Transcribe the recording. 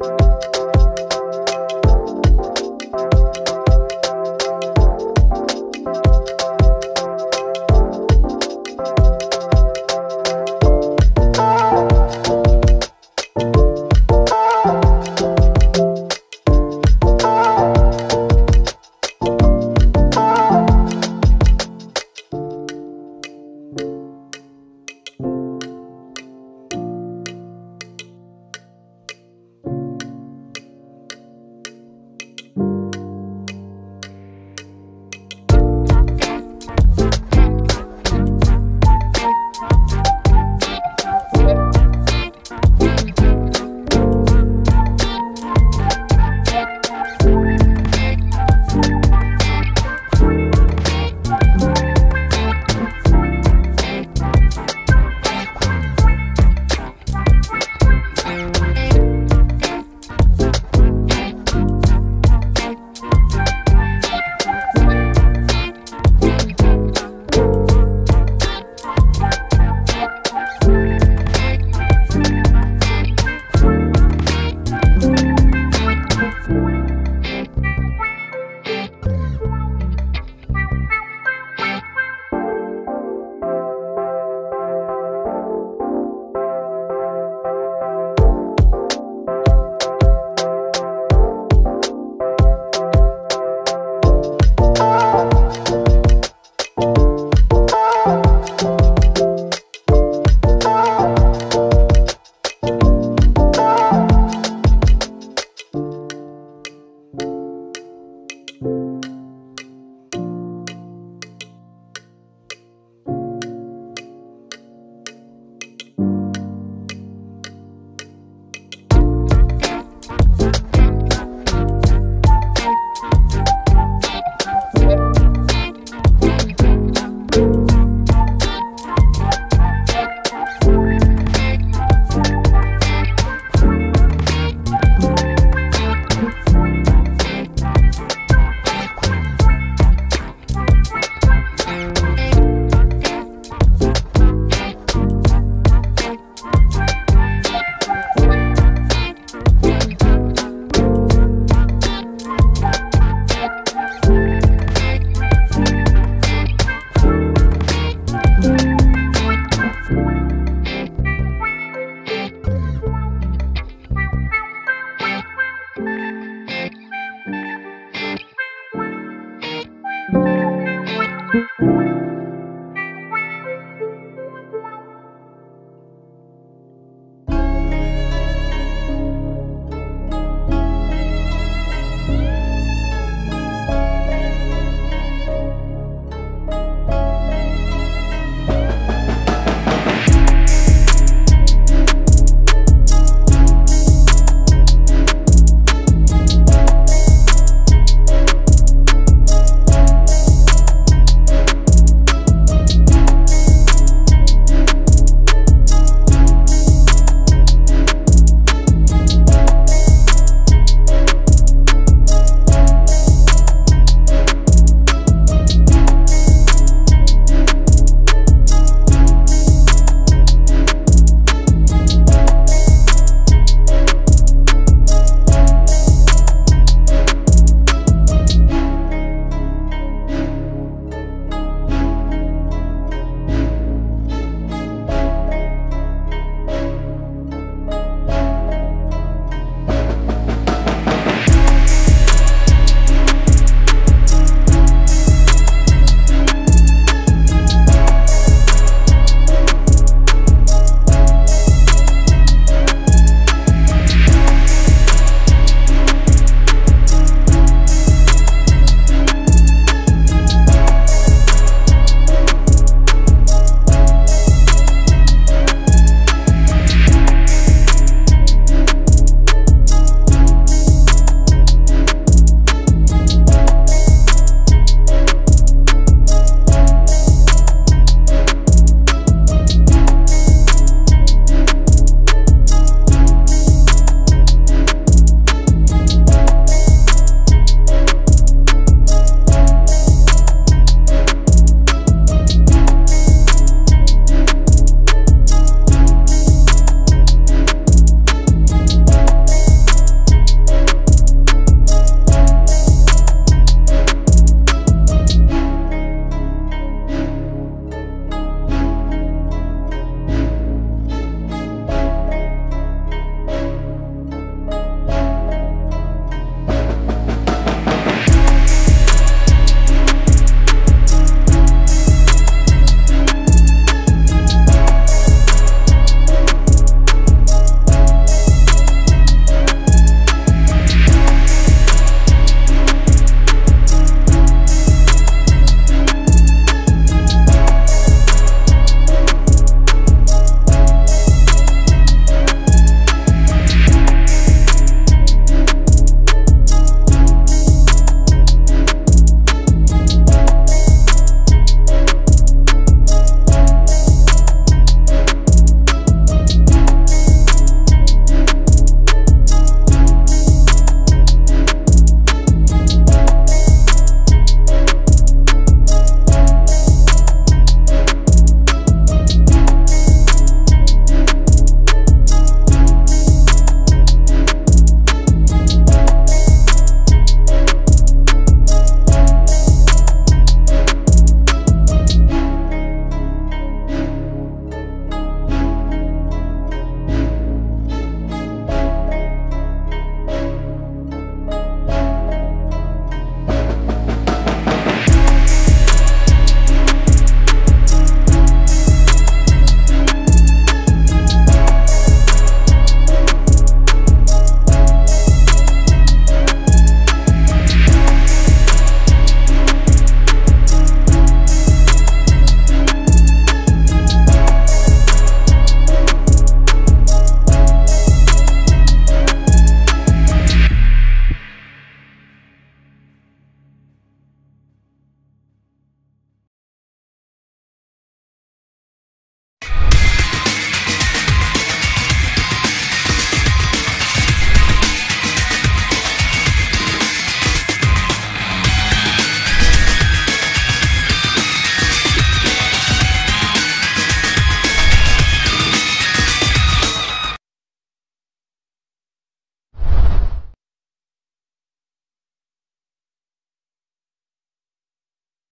you